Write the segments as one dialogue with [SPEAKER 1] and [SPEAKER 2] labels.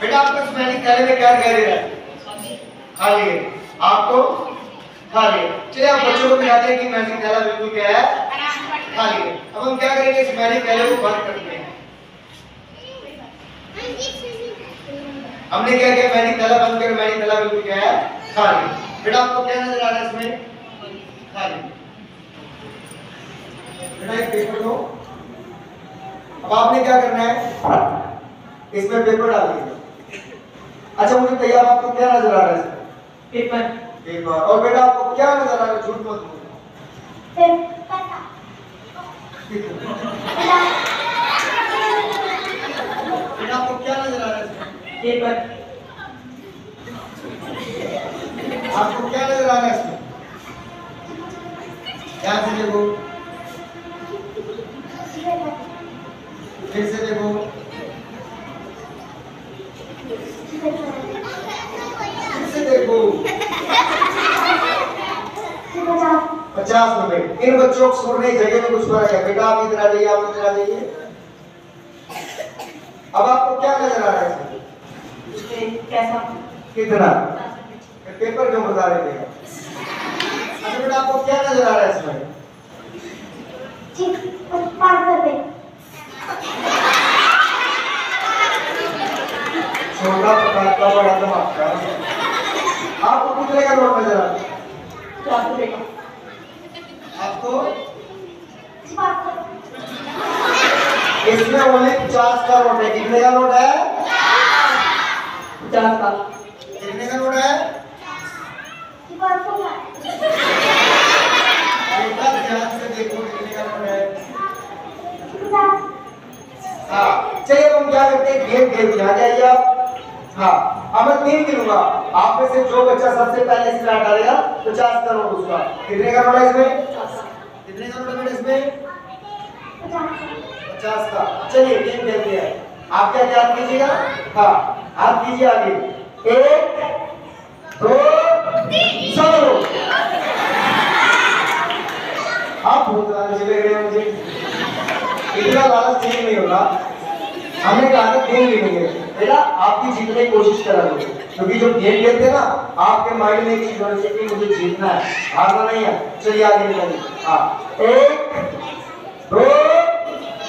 [SPEAKER 1] बेटा आपको स्मेलिंग थैले में क्या दे रहा है? खाली है आपको खाली है चलिए, आप बच्चों को दिखाते हैं कि मैजिक थैला बिल्कुल क्या है? खाली है अब हम क्या करेंगे? इस मैजिक थैले को बंद करते हैं हमने क्या किया? मैजिक थैला बंद कर मैजिक थैला बिल्कुल क्या है? खाली बेटा आपको क्या नज़र आ रहा है इसमें? खाली बेटा एक पेपर दो। अब आपने क्या करना है? इसमें पेपर डाल दीजिए अच्छा मुझे तैयार आपको क्या नज़र आ रहा है? इसमें
[SPEAKER 2] पेपर
[SPEAKER 1] पेपर और बेटा आपको क्या नज़र आ रहा है? झूठ मत बोलो। बेटा आपको क्या नज़र आ रहा है? इसमें
[SPEAKER 2] पेपर।
[SPEAKER 1] आपको क्या नज़र आ रहा है इसमें? ध्यान से देखो फिर से देखो फिर से देखो पचास रुपए। इन बच्चों को छोड़ने जगह में कुछ फ़र्क है। बेटा आप इधर आ जाइए आप इधर आ जाइए। अब आपको क्या नज़र आ रहा है? इसमें
[SPEAKER 2] कैसा?
[SPEAKER 1] कितना? पेपर क्यों बता रहे थे? अच्छा बेटा आपको क्या नज़र आ रहा है इसमें? छोटा प्रकार का बड़ा धमाका आपको कितने का नोट नज़र आ रहा है? आपको? इसमें ओनली पचास का नोट है। कितने का नोट है?
[SPEAKER 2] पचास का
[SPEAKER 1] कितने का नोट है? है। हाँ चलिए हम क्या करते हैं? गेम खेल के आ जाइए आप। हाँ अब मैं तीन गिनूँगा आप में से जो बच्चा सबसे पहले स्टार्ट डालेगा पचास का नोट उसका। कितने का नोट है इसमें कितने का नोट है बेटा इसमें पचास का। चलिए गेम खेलते हैं। आप क्या याद कीजिएगा? हाँ आप कीजिए आगे। एक, दो, चलो। आप बहुत लालच ले रहे मुझे इतना लालच ठीक नहीं होगा। हमने कहा था गेम खेलेंगे बेटा आपकी जीतने की कोशिश करा दो क्योंकि जो गेम खेलते हैं ना, आपके माइंड में एक चीज़ होनी चाहिए मुझे जीतना है। हारना नहीं है। चलिए आगे हाँ। एक, दो,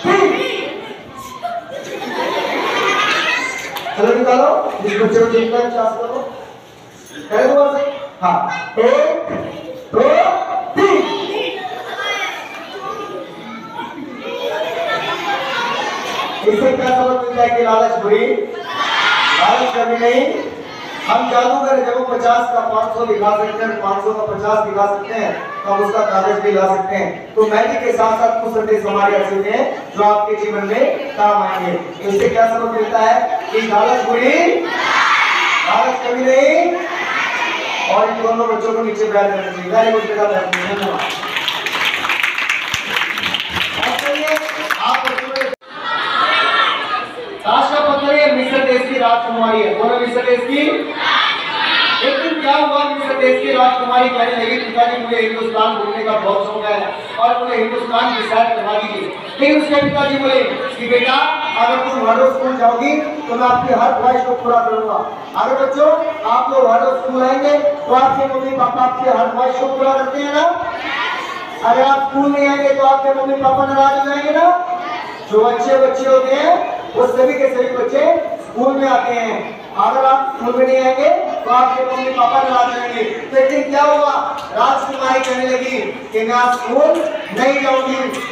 [SPEAKER 1] तीन। चलो निकालो। जिस बच्चे को जीतना है, चास करो दोबारा से। हाँ। एक, दो, तीन। इससे क्या समझ मिलता लालच बुरी? कभी नहीं? हम जादूगर जब वो पचास का पाँच सौ दिखा सकते हैं, पाँच सौ का पचास दिखा सकते हैं तो हम उसका कागज़ भी ला सकते हैं। तो मैगी के साथ साथ कुछ संदेश हमारे ऐसे हैं, जो आपके जीवन में काम आएँगे। तो इससे क्या समझ मिलता है? कि लालच बुरी लालच कभी नहीं? और इन दोनों बच्चों को नीचे बैठ करना चाहिए धन्यवाद अब चलिए आप बच्चों को राष्ट्र पत्र है मिस्र देश की राजकुमारी है। बोलो मिस्र देश की एक दिन क्या हुआ मिस्र देश की राजकुमारी कहने लगी पिताजी मुझे हिंदुस्तान घूमने का बहुत शौक है और मुझे हिंदुस्तान की सैर करवा दीजिए। लेकिन उसके पिताजी बोले कि बेटा, अगर तुम हर रोज स्कूल जाओगी तो मैं आपकी हर ख्वाहिश को पूरा करूँगा। अगर बच्चों, आप लोग हर रोज स्कूल आएँगे तो आपके मम्मी पापा आपकी हर ख्वाहिश को पूरा करते हैं ना? अगर आप स्कूल नहीं आएँगे तो आपके मम्मी पापा नाराज़ हो जाएँगे ना? जो अच्छे बच्चे होते हैं, वो सभी के सभी बच्चे स्कूल में आते हैं। अगर आप स्कूल में नहीं आएँगे तो आपके मम्मी पापा हो जाएँगे तो एक दिन क्या हुआ? राजकुमारी कहने लगी कि मैं आज स्कूल, नहीं जाऊँगी।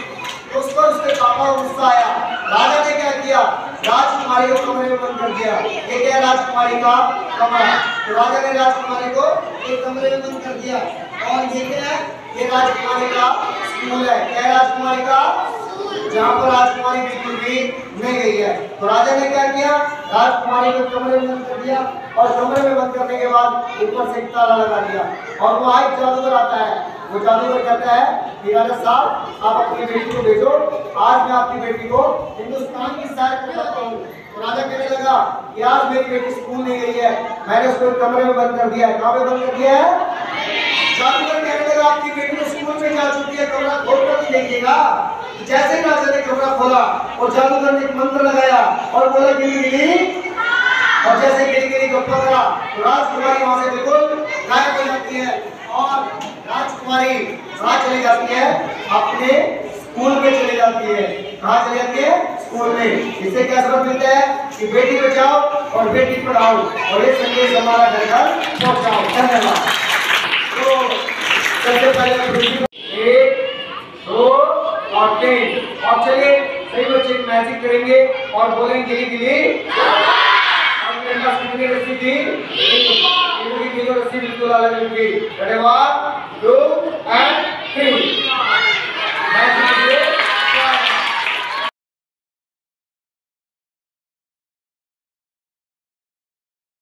[SPEAKER 1] उस पर उसके पापा को गुस्सा आया। राजा ने क्या किया? राजकुमारी को कमरे में बंद कर दिया। ये क्या राजकुमारी का कमरा? तो राजा ने राजकुमारी को एक कमरे में बंद कर दिया। और ये क्या है? ये राजकुमारी का स्कूल है। क्या राजकुमारी का? जहाँ पर राजकुमारी बिल्कुल भी नहीं गई है। तो राजा ने क्या किया? राजकुमारी को कमरे में बंद कर दिया और कमरे में बंद करने के बाद ऊपर से ताला लगा दिया। और वहाँ एक जादूगर आता है। वो जादूगर कहता है कि, राजा साहब, आप अपनी बेटी को भेजो। आज मैं आपकी बेटी को हिंदुस्तान की सैर करवाता हूँ। तो राजा कहने लगा कि, आज मेरी बेटी स्कूल नहीं गई है। मैंने उसको कमरे में बंद कर दिया है। कहाँ पे बंद कर दिया है? जादूगर कहने लगा, आपकी बेटी तो स्कूल में जा चुकी है, कमरा खोल कर नहीं देखिएगा। जैसे राजा ने कमरा खोला और जादूगर ने एक मंत्र लगाया और बोला, गिली गिली। और जैसे गिरी गिरी गप्पा करा तो राजकुमारी वहाँ से बिल्कुल गायब हो जाती है और राजकुमारी कहाँ चली जाती है, अपने स्कूल में चली जाती है। कहाँ चली जाती है? स्कूल में। इससे क्या सबक मिलता है? कि बेटी बचाओ और बेटी पढ़ाओ और ये संदेश हमारा घर घर पहुंचाओ। धन्यवाद। तो सबसे पहले एक और टेंट और चलिए, सही बच्चे मैजिक करेंगे और बोलेंगे गिली गिली रस्सी थी? रस्सी बिल्कुल अलग अलग धन्यवाद।